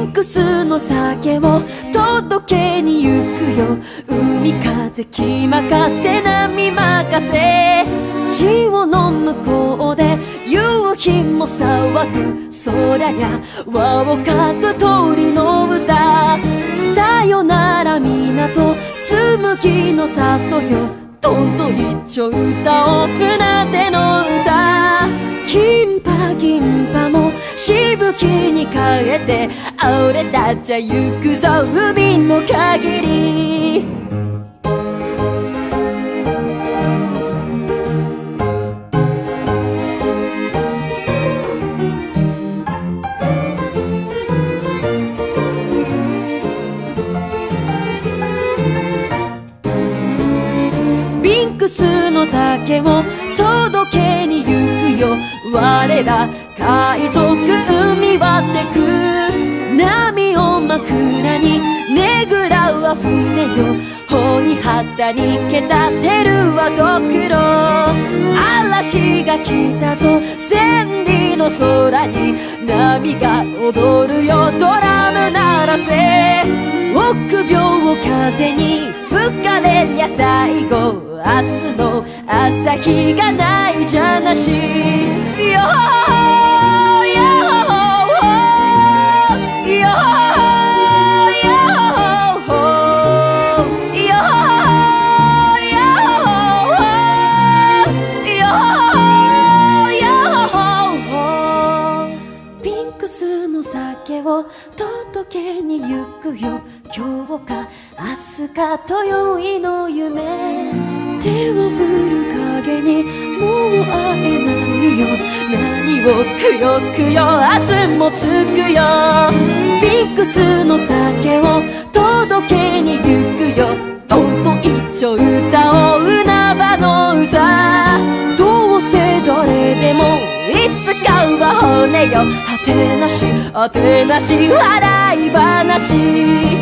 ンクスの酒を届けに行くよ。海風気任せ波任せ。潮の向こうで夕日も騒ぐ。空や輪をかく鳥の歌。さよなら港紬の里よ。どんと一丁歌を船出の歌。金パ銀パもしぶきに変えて俺たちは行くぞ海の限り。ビンクスの酒を届けに行くよ。我ら海賊海帆に旗にけたてるはドクロ嵐が来たぞ。千里の空に波が踊るよ。ドラム鳴らせ。臆病を風に吹かれりゃ最後。明日の朝日がないじゃなし。の酒を届けに行くよ。今日か明日かと宵の夢。手を振る影にもう会えないよ。何をくよくよ。明日もつくよ。ピンクスの酒を届けに行くよ。とんと一丁歌おう海原の歌。どうせどれでもいつかは骨よ。てなしあてなし笑い話。